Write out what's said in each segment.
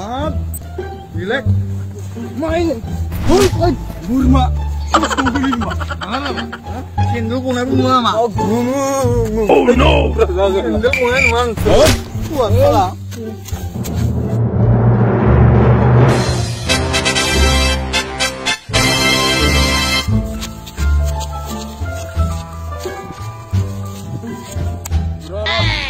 up relax. Main. Hui oi burma Burma, tungguin ma? Mana kendel kuna bunga ma. Oh no. Kendel kuna man kuat lah? Hey!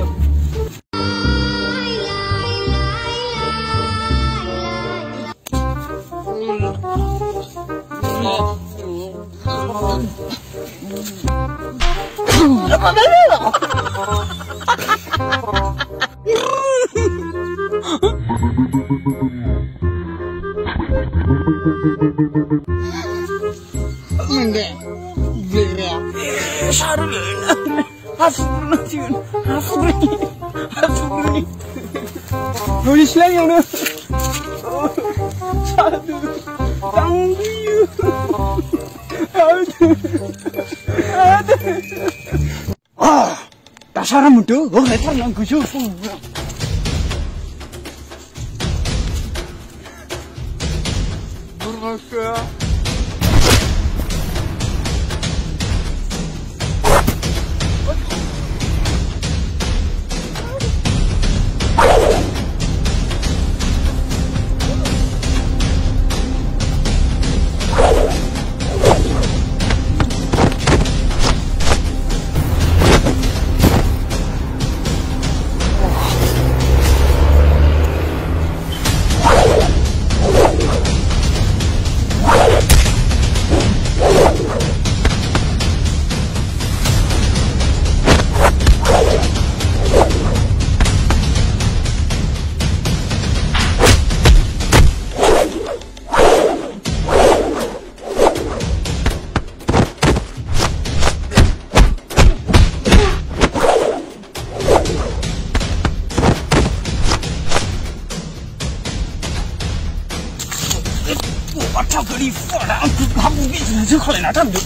근데 이게 샤르르 하수구르 지금 하수구르 하수구르 우리 신랑이 오늘 샤르르 땅 아, 나 사람은 또 어디 타면 그저 소우야. 물어볼 뭐 거야. 我巧克力放了啊他不闭嘴你去快来拿他们的